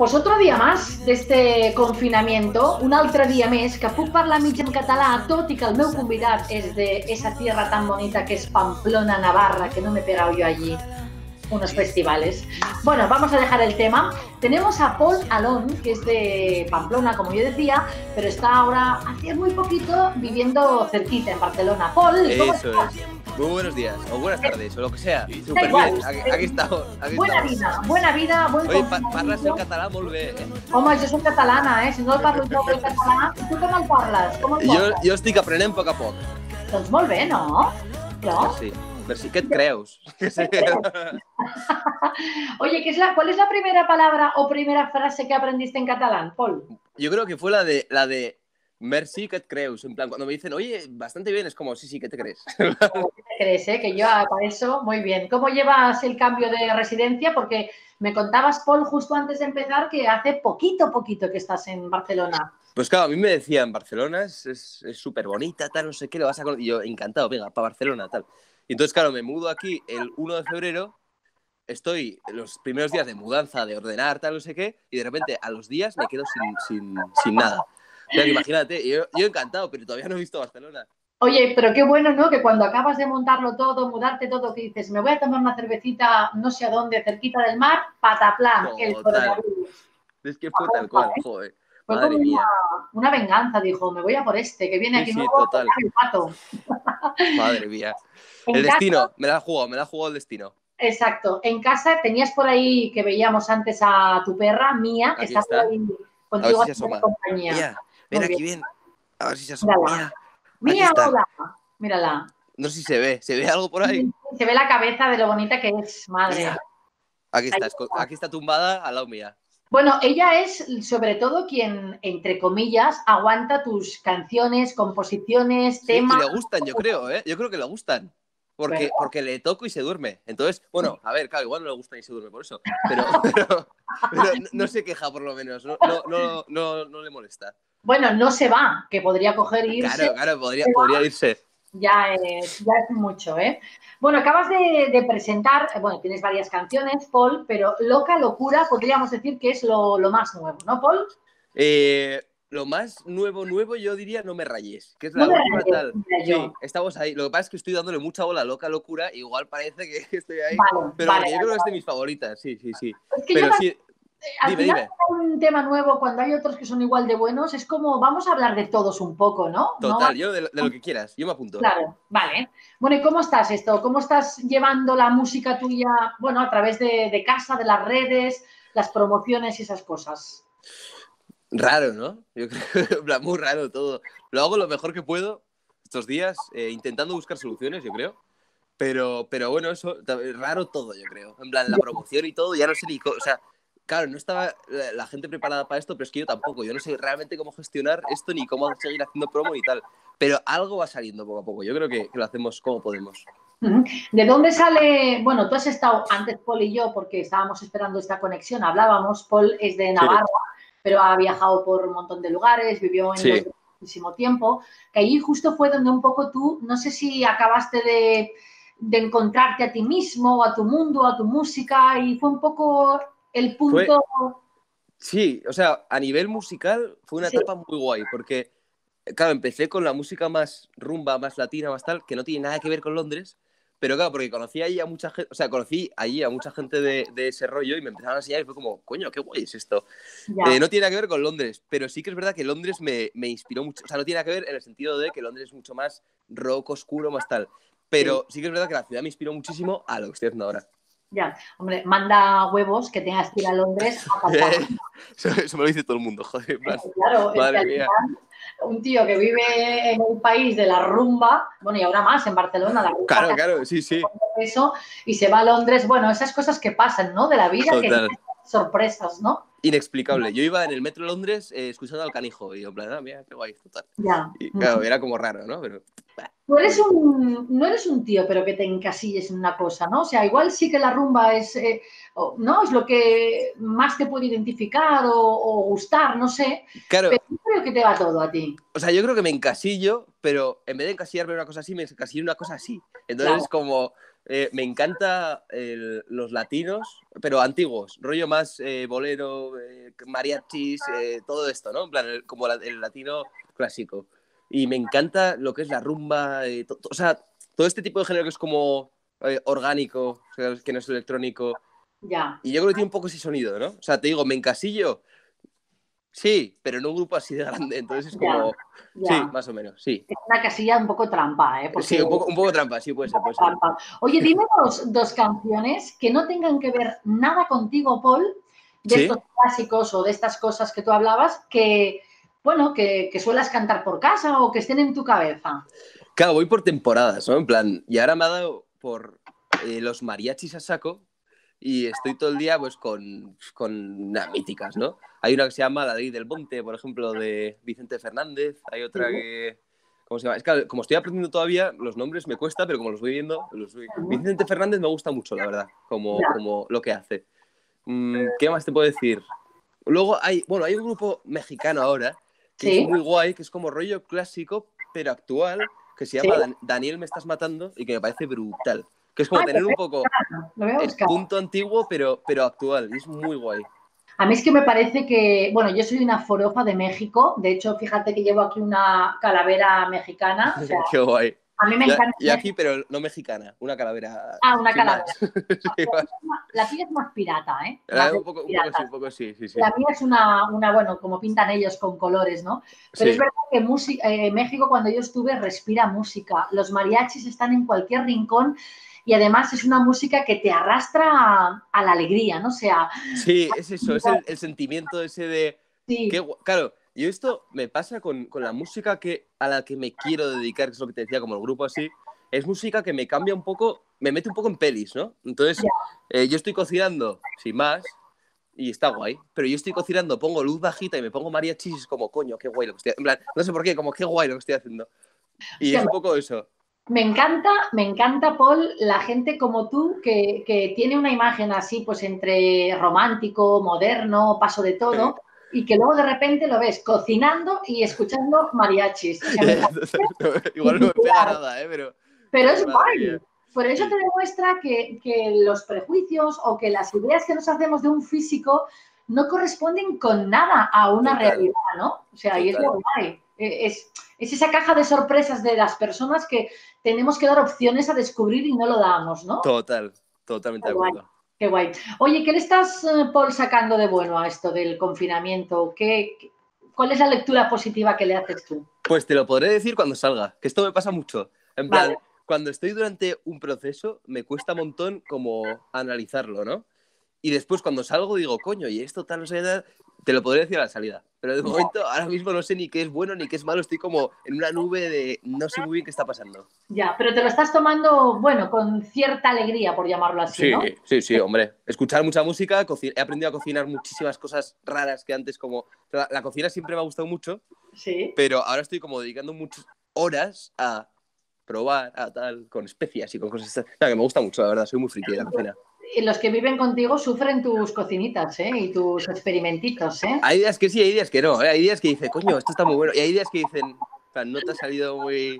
Pues otro dia més d'este confinamiento, un altre dia més que puc parlar mig en català, tot i que el meu convidat és de esa tierra tan bonita que es Pamplona, Navarra, que no me he pegado yo allí unos festivales. Bueno, vamos a dejar el tema. Tenemos a Paul Alon, que es de Pamplona, como yo decía, pero está ahora, hace muy poquito, viviendo cerquita en Barcelona. Paul, ¿cómo Eso estás? es. Muy buenos días, o buenas tardes, o lo que sea. Igual. bien. Aquí, aquí estamos. Aquí Buena estamos. vida, buena vida, buen Oye, pa parles el català molt bé, eh? Home, jo soc catalana, eh? Si no el parlo jo el català, tu com el parles? Com el Jo, parles? jo estic aprenent a poc a poc. Doncs molt bé, no? No? Merci. Merci. Què et creus? Sí. Oye, ¿qué es la, ¿cuál es la primera palabra o primera frase que aprendiste en catalán, Paul? Yo creo que fue la de la de Merci, ¿qué te crees? En plan, cuando me dicen, oye, bastante bien, es como, sí, sí, ¿qué te crees? ¿Qué te crees, eh? Que yo para eso, muy bien. ¿Cómo llevas el cambio de residencia? Porque me contabas, Paul, justo antes de empezar, que hace poquito, poquito que estás en Barcelona. Pues claro, a mí me decían, Barcelona es súper bonita, tal, no sé qué, lo vas a conocer. Y yo, encantado, venga, para Barcelona, tal. Y entonces, claro, me mudo aquí el 1 de febrero, estoy los primeros días de mudanza, de ordenar, tal, no sé qué, y de repente a los días me quedo sin, sin, sin nada. Imagínate, yo, yo encantado, pero todavía no he visto Barcelona. Oye, pero qué bueno, ¿no? Que cuando acabas de montarlo todo, mudarte todo, que dices, me voy a tomar una cervecita no sé a dónde, cerquita del mar, pataplan, el Total. coronavirus. Es que fue tal cual, joder. Fue Madre como mía, una, una venganza, dijo, me voy a por este, que viene Sí, aquí sí, nuevo, total. el pato. madre mía. El casa- destino, me la ha jugado, me la ha jugado el destino. Exacto. En casa tenías por ahí que veíamos antes a tu perra, Mía, que está por está. ahí contigo A ver si compañía. Ven aquí, bien. ven. A ver si se asoma. Mírala. Mírala. No sé si se ve. ¿Se ve algo por ahí? Se ve la cabeza de lo bonita que es, madre. Mira. Aquí está, aquí está tumbada al lado mía. Bueno, ella es sobre todo quien, entre comillas, aguanta tus canciones, composiciones, Sí, y temas. le gustan, yo creo, ¿eh? Yo creo que le gustan. Porque, porque le toco y se duerme. Entonces, bueno, a ver, claro, igual no le gusta ni se duerme por eso. Pero, pero, pero no, no se queja, por lo menos. No, no, no, no, no le molesta. Bueno, no se va, que podría coger e irse. Claro, claro, podría, podría irse. Ya es, ya es mucho, ¿eh? Bueno, acabas de, de presentar, eh, bueno, tienes varias canciones, Paul, pero Loca Locura podríamos decir que es lo, lo más nuevo, ¿no, Paul? Eh, lo más nuevo, nuevo, yo diría No me rayes, que es la No última rayes, tal. Sí, estamos ahí. Lo que pasa es que estoy dándole mucha bola a loca locura, igual parece que estoy ahí. Vale, Pero vale. yo creo que es de mis favoritas, sí, sí, sí. Es que Pero yo sí, eh, al dime, final dime. hay un tema nuevo, cuando hay otros que son igual de buenos, es como vamos a hablar de todos un poco, ¿no? No Total, yo de, lo- de lo que quieras, yo me apunto. Claro, vale. Bueno, ¿y cómo estás esto? ¿Cómo estás llevando la música tuya, bueno, a través de, de casa, de las redes, las promociones y esas cosas? Raro, ¿no? Yo creo muy raro todo. Lo hago lo mejor que puedo estos días, eh, intentando buscar soluciones, yo creo. Pero, pero bueno, eso, raro todo, yo creo. En plan, la promoción y todo, ya no sé ni. O sea, claro, no estaba la, la gente preparada para esto, pero es que yo tampoco. Yo no sé realmente cómo gestionar esto ni cómo seguir haciendo promo y tal. Pero algo va saliendo poco a poco. Yo creo que, que lo hacemos como podemos. ¿De dónde sale? Bueno, tú has estado antes, Paul y yo, porque estábamos esperando esta conexión, hablábamos, Paul es de Navarra, pero ha viajado por un montón de lugares, vivió en Sí. Muchísimo tiempo, que allí justo fue donde un poco tú, no sé si acabaste de, de encontrarte a ti mismo, a tu mundo, a tu música, y fue un poco el punto... Sí, o sea, a nivel musical fue una Sí. etapa muy guay, porque, claro, empecé con la música más rumba, más latina, más tal, que no tiene nada que ver con Londres, pero claro, porque conocí allí a mucha gente, o sea, conocí allí a mucha gente de, de ese rollo y me empezaron a enseñar y fue como, coño, qué guay es esto. Eh, no tiene nada que ver con Londres, pero sí que es verdad que Londres me, me inspiró mucho, o sea, no tiene nada que ver en el sentido de que Londres es mucho más rock, oscuro, más tal, pero sí que es verdad que la ciudad me inspiró muchísimo a lo que estoy haciendo ahora. Ya, hombre, manda huevos que tengas que ir a Londres a pasar. Eso, me lo dice todo el mundo, joder, Claro, es que Madre mía. final, un tío que vive en un país de la rumba, bueno, y ahora más en Barcelona, la rumba Claro, claro, sí, sí. eso, y se va a Londres, bueno, esas cosas que pasan, ¿no? De la vida, que Total. Sorpresas, ¿no? Inexplicable. Yo iba en el metro de Londres eh, escuchando al canijo y yo en plan, ah, mira, qué guay, total. Ya. Y claro, era como raro, ¿no? Pero Tú eres un, no eres un tío, pero que te encasilles en una cosa, ¿no? O sea, igual sí que la rumba es, eh, ¿no? Es lo que más te puede identificar o, o gustar, no sé. claro, Pero yo creo que te va todo a ti. o sea, yo creo que me encasillo, pero en vez de encasillarme en una cosa así, me encasillo en una cosa así. Entonces Claro. como, eh, me encanta el- los latinos, pero antiguos, rollo más eh, bolero, eh, mariachis, eh, todo esto, ¿no? En plan, el- como la- el latino clásico. Y me encanta lo que es la rumba, to- to- o sea, todo este tipo de género que es como orgánico, o sea, que no es electrónico. Ya. Y yo creo que tiene un poco ese sonido, ¿no? O sea, te digo, me encasillo. Sí, pero en un grupo así de grande, entonces es como... Ya. Sí, más o menos, sí. Es una casilla un poco trampa, ¿eh? Porque- Sí, un poco, un poco trampa, sí, puede ser, puede ser. trampa. Oye, dime dos, dos canciones que no tengan que ver nada contigo, Paul, de Sí. estos clásicos o de estas cosas que tú hablabas, que, bueno, que, que suelas cantar por casa o que estén en tu cabeza. Claro, voy por temporadas, ¿no? En plan, y ahora me ha dado por eh, los mariachis a saco y estoy todo el día pues con, con nah, míticas, ¿no? Hay una que se llama La Ley del Monte, por ejemplo, de Vicente Fernández. Hay otra Sí. que... ¿Cómo se llama? Es que como estoy aprendiendo todavía, los nombres me cuesta, pero como los voy viendo, los voy-. Vicente Fernández me gusta mucho, la verdad, como, como lo que hace. Mm, ¿Qué más te puedo decir? Luego hay, bueno, hay un grupo mexicano ahora que Sí. es muy guay, que es como rollo clásico, pero actual, que se Sí. llama Dan- Daniel Me Estás Matando y que me parece brutal. Que es como Ay, tener un poco el punto antiguo, pero, pero actual. Es muy guay. A mí es que me parece que, bueno, yo soy una forofa de México, de hecho, fíjate que llevo aquí una calavera mexicana, o sea, Qué guay. a mí me encanta. y aquí, pero no mexicana, una calavera. Ah, una calavera. La tuya es más pirata, ¿eh? Ah, Más de un, poco, un poco sí, un poco sí, sí, sí. La mía es una, una, bueno, como pintan ellos con colores, ¿no? Pero Sí. es verdad que música, eh, México, cuando yo estuve, respira música. Los mariachis están en cualquier rincón y además es una música que te arrastra a, a la alegría, ¿no? O sea, Sí, es eso, es el, el sentimiento ese de. sí, claro, yo esto me pasa con, con la música que, a la que me quiero dedicar, que es lo que te decía, como el grupo así. Es música que me cambia un poco, me mete un poco en pelis, ¿no? Entonces, eh, yo estoy cocinando, sin más, y está guay. Pero yo estoy cocinando, pongo luz bajita y me pongo mariachis como, coño, qué guay lo que estoy En plan, no sé por qué, como, qué guay lo que estoy haciendo. Y es un poco eso. Me encanta, me encanta, Paul, la gente como tú que, que tiene una imagen así, pues entre romántico, moderno, paso de todo. Y que luego de repente lo ves cocinando y escuchando mariachis. O sea, me Igual no me pega nada, ¿eh? Pero, Pero es guay. Por eso te demuestra que, que los prejuicios o que las ideas que nos hacemos de un físico no corresponden con nada a una Total. realidad, ¿no? O sea, y es lo Total. guay. Eh, Es, es esa caja de sorpresas de las personas que tenemos que dar opciones a descubrir y no lo damos, ¿no? total, totalmente de guay. acuerdo. Qué guay. Oye, ¿qué le estás, eh, Paul, sacando de bueno a esto del confinamiento? ¿Qué, cuál es la lectura positiva que le haces tú? Pues te lo podré decir cuando salga, que esto me pasa mucho. En plan, Vale. cuando estoy durante un proceso, me cuesta un montón como analizarlo, ¿no? Y después cuando salgo digo, coño, y esto tal, no sé, te lo podré decir a la salida. Pero de momento, ahora mismo no sé ni qué es bueno ni qué es malo, estoy como en una nube de no sé muy bien qué está pasando. Ya, pero te lo estás tomando, bueno, con cierta alegría, por llamarlo así, Sí, ¿no? sí, sí, hombre. Escuchar mucha música, he aprendido a cocinar muchísimas cosas raras que antes como... La, la cocina siempre me ha gustado mucho, Sí. pero ahora estoy como dedicando muchas horas a probar, a tal, con especias y con cosas... Nada, que me gusta mucho, la verdad, soy muy friki de la cocina. Y los que viven contigo sufren tus cocinitas, ¿eh? Y tus experimentitos, ¿eh? Hay días que sí, hay días que no, ¿eh? hay días que dicen, coño, esto está muy bueno, y hay días que dicen, no te ha salido muy...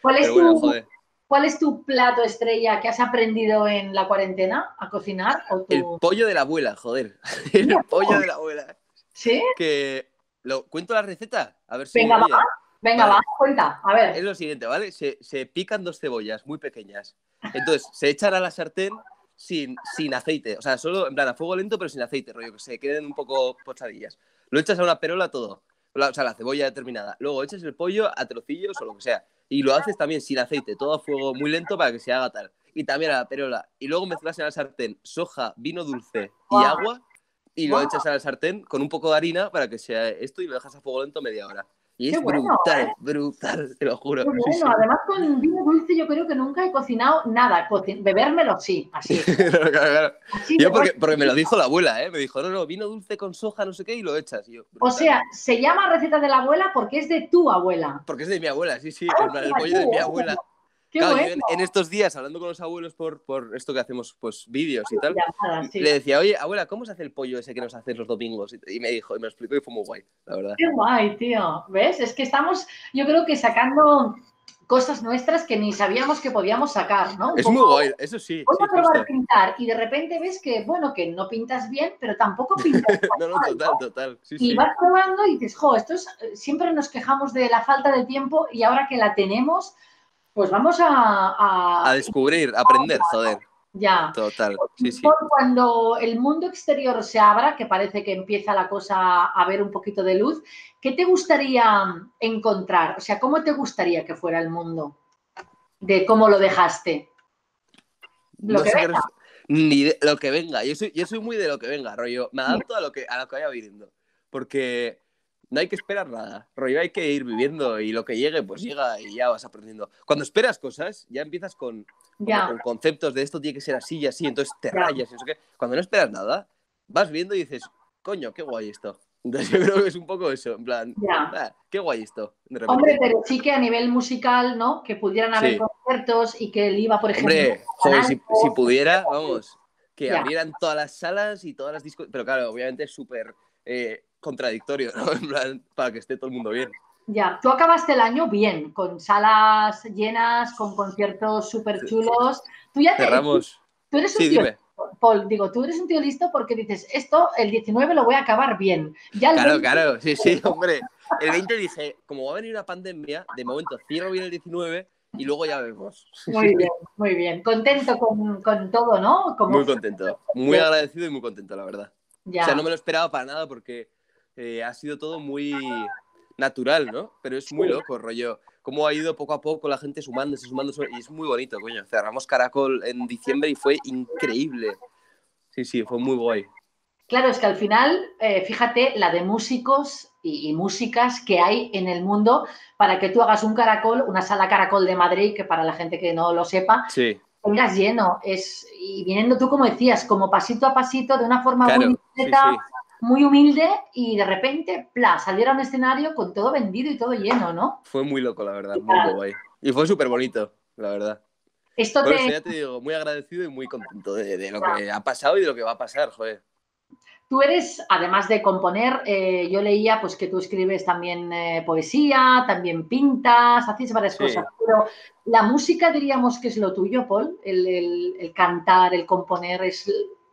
¿Cuál es, bueno, tu, joder. ¿Cuál es tu plato estrella que has aprendido en la cuarentena a cocinar? ¿O tu- El pollo de la abuela, joder. El pollo de la abuela. ¿Sí? Que... ¿Lo, ¿Cuento la receta? A ver si... Venga, va. Venga, Vale. va, cuenta. A ver. Es lo siguiente, ¿vale? Se, se pican dos cebollas muy pequeñas. Entonces, se echan a la sartén sin, sin aceite. O sea, solo en plan a fuego lento, pero sin aceite, rollo, que se queden un poco pochadillas. Lo echas a una perola todo. La- o sea, la cebolla determinada. Luego echas el pollo a trocillos o lo que sea. Y lo haces también sin aceite, todo a fuego muy lento para que se haga tal. Y también a la perola. Y luego mezclas en la sartén soja, vino dulce y agua. Y lo echas a la sartén con un poco de harina para que sea esto y lo dejas a fuego lento media hora. Y es bueno, brutal, ¿eh? brutal, te lo juro. Sí, bueno, sí. además con vino dulce yo creo que nunca he cocinado nada. Bebérmelo sí, así. Claro, claro. así Yo porque, porque me lo dijo la abuela, ¿eh? Me dijo, no, no, vino dulce con soja, no sé qué, y lo echas. Y yo, O sea, se llama receta de la abuela porque es de tu abuela. Porque es de mi abuela, sí, sí, Ah, el pollo de mi abuela. Qué Claro, yo bueno. en, en estos días, hablando con los abuelos por, por esto que hacemos, pues vídeos y tal, Llamada, sí. le decía, oye, abuela, ¿cómo se hace el pollo ese que nos haces los domingos? Y, me dijo, y me explicó y fue muy guay, la verdad. Qué guay, tío. ¿Ves? Es que estamos, yo creo que sacando cosas nuestras que ni sabíamos que podíamos sacar, ¿no? Es muy guay, eso sí. Voy sí, a probar a pintar y de repente ves que, bueno, que no pintas bien, pero tampoco pintas No, no, total, total. Sí, Y sí. vas probando y dices, jo, esto es, siempre nos quejamos de la falta de tiempo y ahora que la tenemos, pues vamos a... a- A descubrir, a aprender, joder. ya. Total. Sí, sí. Por Cuando el mundo exterior se abra, que parece que empieza la cosa a ver un poquito de luz, ¿qué te gustaría encontrar? O sea, ¿cómo te gustaría que fuera el mundo? De cómo lo dejaste. Lo No que venga. Ni de lo que venga. Yo soy, yo soy muy de lo que venga, rollo. Me adapto a lo que, a lo que vaya viniendo. Porque no hay que esperar nada. Rollo, hay que ir viviendo y lo que llegue, pues llega y ya vas aprendiendo. Cuando esperas cosas, ya empiezas con, como Ya, con conceptos de esto tiene que ser así y así, entonces te Ya. rayas y sé qué. Cuando no esperas nada, vas viendo y dices, coño, qué guay esto. Entonces yo creo que es un poco eso, en plan. "Ah, qué guay esto. De. Hombre, pero sí que a nivel musical, ¿no? Que pudieran haber Sí. conciertos y que el IVA, por ejemplo. Hombre, joder, si, pudiera, vamos, que abrieran todas las salas y todas las discos. Pero claro, obviamente es súper eh, contradictorio, ¿no? En plan, para que esté todo el mundo bien. Ya, tú acabaste el año bien, con salas llenas, con conciertos súper chulos. Tú ya te, Cerramos. tú eres un Sí, tío dime. Paul, digo, tú eres un tío listo porque dices, esto el 19 lo voy a acabar bien. Ya el Claro, 20 claro, sí, sí, hombre. El 20 dije, como va a venir una pandemia, de momento cierro bien el 19 y luego ya vemos. Muy bien, muy bien. Contento con, con todo, ¿no? Como, Muy contento, muy agradecido y muy contento, la verdad. Ya, O sea, no me lo esperaba para nada porque eh, ha sido todo muy natural, ¿no? Pero es muy loco, rollo. Cómo ha ido poco a poco la gente sumándose, sumándose. Y es muy bonito, coño. Cerramos Caracol en diciembre y fue increíble. Sí, sí, fue muy guay. Claro, es que al final, eh, fíjate la de músicos y, y músicas que hay en el mundo para que tú hagas un caracol, una sala caracol de Madrid, que para la gente que no lo sepa, Sí, tengas lleno. Es, y viniendo tú, como decías, como pasito a pasito, de una forma claro. muy Sí, discreta, sí. Muy humilde, y de repente, pla, salir a un escenario con todo vendido y todo lleno, ¿no? Fue muy loco, la verdad. Muy, guay. Y fue súper bonito, la verdad. Esto Por eso te, ya te digo, muy agradecido y muy contento de, de lo que ha pasado y de lo que va a pasar, joder. Tú eres, además de componer, eh, yo leía pues que tú escribes también eh, poesía, también pintas, haces varias Sí. cosas, pero la música diríamos que es lo tuyo, Paul, el, el- el cantar, el componer, ¿es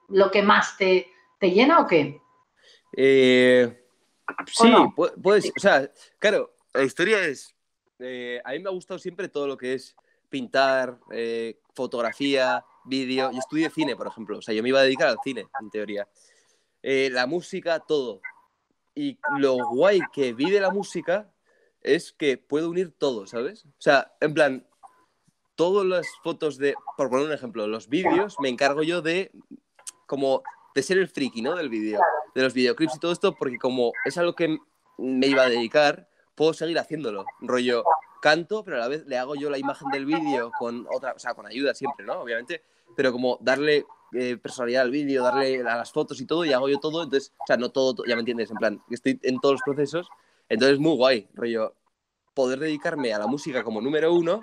lo que más te, te llena o qué? Eh, sí, no? pu- puedes, o sea, claro, la historia es, eh, a mí me ha gustado siempre todo lo que es pintar, eh, fotografía, vídeo. Yo estudié cine, por ejemplo, o sea, yo me iba a dedicar al cine, en teoría. Eh, la música, todo. Y lo guay que vi de la música es que puedo unir todo, ¿sabes? O sea, en plan, todas las fotos de, por poner un ejemplo, los vídeos, me encargo yo de, como, de ser el friki, ¿no? Del vídeo, de los videoclips y todo esto, porque como es algo que me iba a dedicar, puedo seguir haciéndolo. Rollo, canto, pero a la vez le hago yo la imagen del vídeo con otra, o sea, con ayuda siempre, ¿no? Obviamente, pero como darle eh, personalidad al vídeo, darle a las fotos y todo, y hago yo todo, entonces, o sea, no todo, to- ya me entiendes, en plan, estoy en todos los procesos, entonces muy guay, rollo, poder dedicarme a la música como número uno,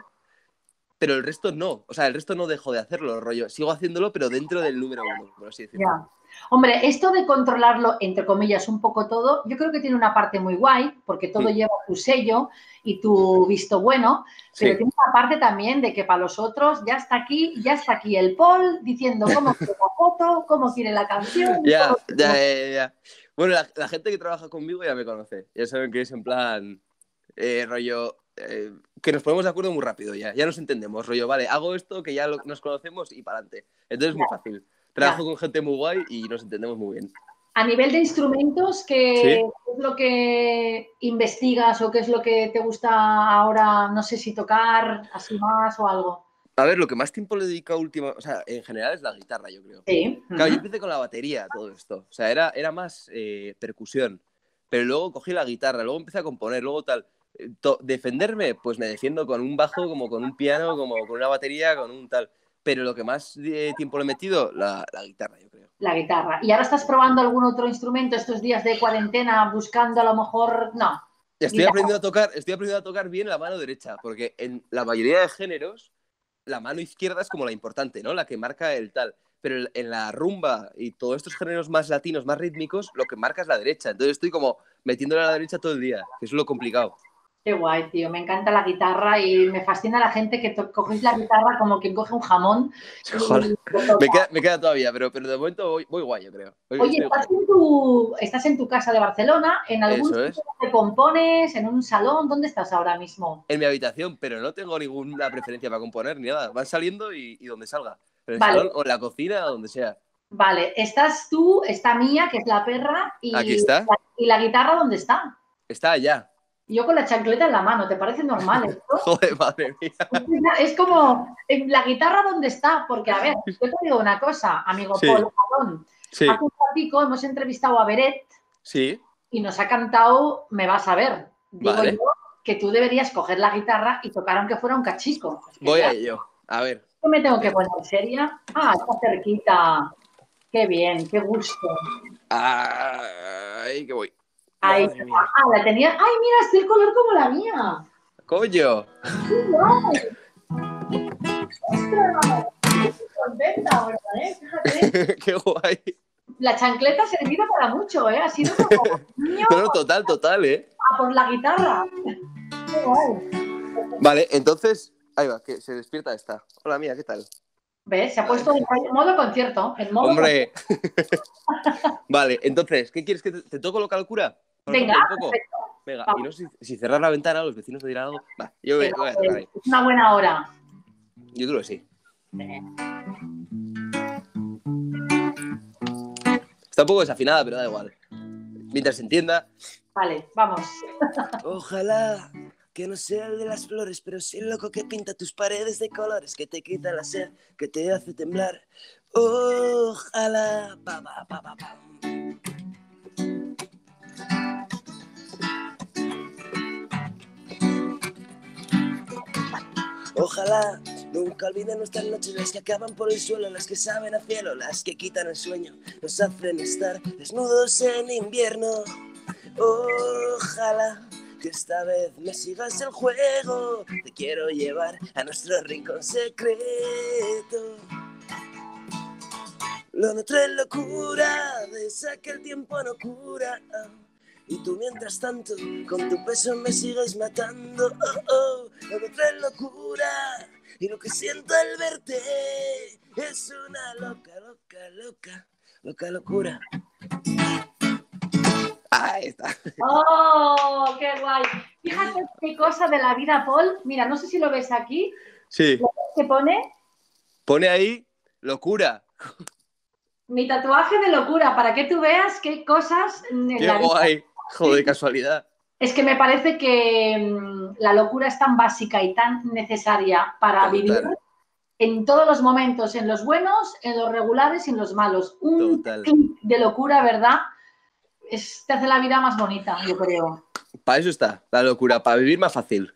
pero el resto no, o sea, el resto no dejo de hacerlo, rollo, sigo haciéndolo, pero dentro del número uno, por así decirlo. Ya. Hombre, esto de controlarlo, entre comillas, un poco todo, yo creo que tiene una parte muy guay, porque todo lleva tu sello y tu visto bueno, pero Sí. tiene una parte también de que para los otros ya está aquí, ya está aquí el Paul diciendo cómo quiere la foto, cómo quiere la canción. Ya, ya, ya, ya. Bueno, la, la gente que trabaja conmigo ya me conoce. Ya saben que es en plan, eh, rollo, eh, que nos ponemos de acuerdo muy rápido ya. Ya nos entendemos, rollo, vale, hago esto, que ya lo- nos conocemos y para adelante. Entonces es muy fácil. Trabajo con gente muy guay y nos entendemos muy bien. A nivel de instrumentos, ¿qué, Sí. es lo que investigas o qué es lo que te gusta ahora, no sé si tocar así más o algo? A ver, lo que más tiempo le he dedicado última, o sea, en general es la guitarra, yo creo. Sí. Claro, yo Ujú. empecé con la batería, todo esto. O sea, era, era más eh, percusión. Pero luego cogí la guitarra, luego empecé a componer, luego tal. Defenderme, pues me defiendo con un bajo, como con un piano, como con una batería, con un tal. Pero lo que más eh, tiempo le he metido, la, la guitarra, yo creo. La guitarra. ¿Y ahora estás probando algún otro instrumento estos días de cuarentena, buscando a lo mejor? No. Estoy Guitarra. aprendiendo a tocar, estoy aprendiendo a tocar bien la mano derecha, porque en la mayoría de géneros, la mano izquierda es como la importante, ¿no? La que marca el tal. Pero en la rumba y todos estos géneros más latinos, más rítmicos, lo que marca es la derecha. Entonces estoy como metiéndole a la derecha todo el día, que es lo complicado. Qué guay, tío. Me encanta la guitarra y me fascina la gente que cogéis la guitarra como quien coge un jamón. me, queda, todavía, pero, pero de momento voy, guay, yo creo. Oye, estás en, tu, casa de Barcelona, en algún sitio te compones, en un salón, ¿dónde estás ahora mismo? En mi habitación, pero no tengo ninguna preferencia para componer ni nada. Van saliendo y, donde salga. En el salón o en la cocina o donde sea. Vale, estás tú, está Mía, que es la perra, y, Aquí está. ¿y la guitarra dónde está? Está allá yo con la chancleta en la mano, ¿te parece normal esto? Joder, madre mía. Es como, la guitarra dónde está, porque a ver, yo te digo una cosa, amigo Paul, perdón. Hace un ratico hemos entrevistado a Beret sí. y nos ha cantado Me vas a ver. Digo yo que tú deberías coger la guitarra y tocar aunque fuera un cachico. Voy a ello, a ver. Yo me tengo que poner seria. Ah, está cerquita. Qué bien, qué gusto. Ay, que voy. Ahí, ah, la tenía. ¡Ay, mira, es el color como la mía! ¡Coño! contenta, ¿verdad? ¿eh? Fíjate. ¡Qué guay! La chancleta ha servido para mucho, ¿eh? Ha sido como. no, total, total, ¿eh? A por la guitarra. ¡Qué guay! Vale, entonces. Ahí va, que se despierta esta. Hola, mía, ¿qué tal? ¿Ves? Se ha puesto en modo concierto. En modo ¡Hombre! vale, entonces, ¿qué quieres que te, te toco local cura? Venga, Venga, y no sé si, cerrar la ventana, los vecinos me dirán algo. Va, yo voy, a cerrar Es una buena hora. Yo creo que sí. Está un poco desafinada, pero da igual. Mientras se entienda. Vale, vamos. Ojalá que no sea el de las flores, pero sí el loco que pinta tus paredes de colores, que te quita la sed, que te hace temblar. Ojalá. Pa, pa, pa. Ojalá nunca olviden nuestras noches, las que acaban por el suelo, las que saben a cielo, las que quitan el sueño, nos hacen estar desnudos en invierno. Ojalá que esta vez me sigas el juego, te quiero llevar a nuestro rincón secreto. Lo nuestro es locura, de esa que el tiempo no cura. Y tú mientras tanto, con tu peso me sigues matando. Oh, oh, lo que trae locura. Y lo que siento al verte es una loca, loca, loca, loca locura. Ahí está. ¡Oh, qué guay! Fíjate qué cosa de la vida, Paul. Mira, no sé si lo ves aquí. Sí. ¿Qué pone? Pone ahí locura. Mi tatuaje de locura, para que tú veas qué cosas qué guay. Joder, casualidad. Es que me parece que mm, la locura es tan básica y tan necesaria para vivir en todos los momentos, en los buenos, en los regulares y en los malos. Un clic de locura, ¿verdad? Es, te hace la vida más bonita, yo creo. Para eso está, la locura, para vivir más fácil.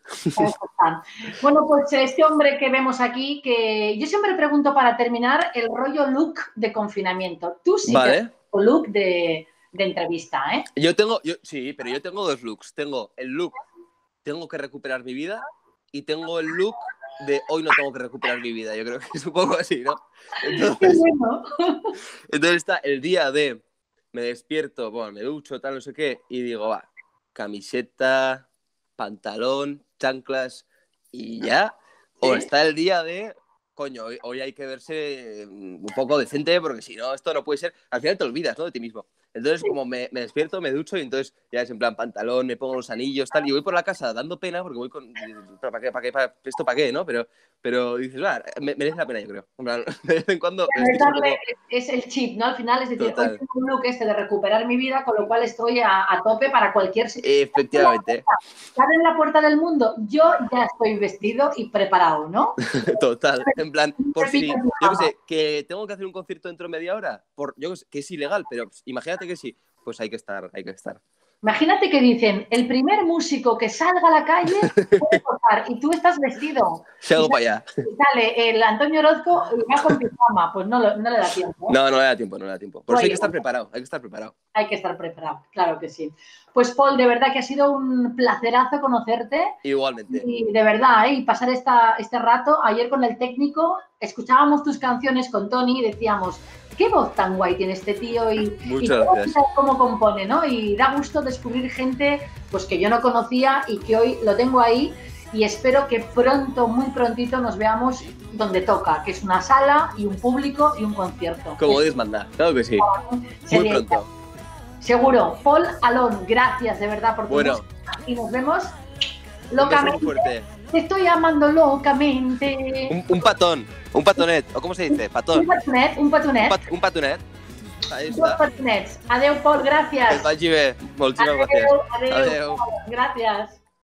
Bueno, pues este hombre que vemos aquí, que yo siempre pregunto para terminar el rollo look de confinamiento. Tú sí vale. look de, de entrevista, ¿eh? Yo tengo, yo, sí, pero yo tengo dos looks. Tengo el look, tengo que recuperar mi vida, y tengo el look de hoy no tengo que recuperar mi vida. Yo creo que es un poco así, ¿no? Entonces, entonces está el día de me despierto, bueno, me ducho, tal, no sé qué, y digo, va, camiseta, pantalón, chanclas y ya. O está el día de coño, hoy, hay que verse mm, un poco decente porque si no, esto no puede ser. Al final te olvidas, ¿no? De ti mismo. Entonces, como me, despierto, me ducho y entonces ya es en plan pantalón, me pongo los anillos, tal, y voy por la casa dando pena porque voy con. ¿Para qué? ¿Para qué? Para, ¿Esto para qué? ¿No? Pero, pero dices, va, merece la pena, yo creo. En plan, de vez en cuando. Es, el chip, ¿no? Al final, es decir, tengo un look este de recuperar mi vida, con lo cual estoy a, tope para cualquier situación. Efectivamente. en la puerta del mundo, yo ya estoy vestido y preparado, ¿no? Total. En plan, por si, yo qué sé, que tengo que hacer un concierto dentro de media hora, por, yo que es ilegal, pero imagínate que sí, pues hay que estar, hay que estar. Imagínate que dicen, el primer músico que salga a la calle puede tocar y tú estás vestido. Salgo para allá. sale el Antonio Orozco y va con pijama, pues no, no, le da tiempo. No, no le da tiempo, no le da tiempo. Por eso hay que estar preparado, hay que estar preparado. Hay que estar preparado, claro que sí. Pues Paul, de verdad que ha sido un placerazo conocerte. Igualmente. Y de verdad, ¿eh? y pasar esta, este rato, ayer con el técnico, escuchábamos tus canciones con Tony y decíamos, qué voz tan guay tiene este tío y, y cómo compone, ¿no? Y da gusto descubrir gente pues que yo no conocía y que hoy lo tengo ahí y espero que pronto, muy prontito nos veamos donde toca, que es una sala y un público y un concierto. Como Dios manda, claro que sí. Muy pronto. Seguro. Paul Alon, gracias de verdad por tu Bueno. y nos vemos Un locamente. fuerte. Te estoy amando locamente. Un, un patón, un patonet, o cómo se dice, Un patón. un Un, petonet. pat, un patonet. Ahí Dos. Adeu, Paul, Que gràcies. et vagi bé. Moltíssimes gràcies. Adeu, adeu. Adeu. Gràcies.